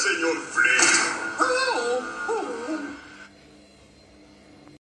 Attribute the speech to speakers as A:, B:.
A: Señor Flynn.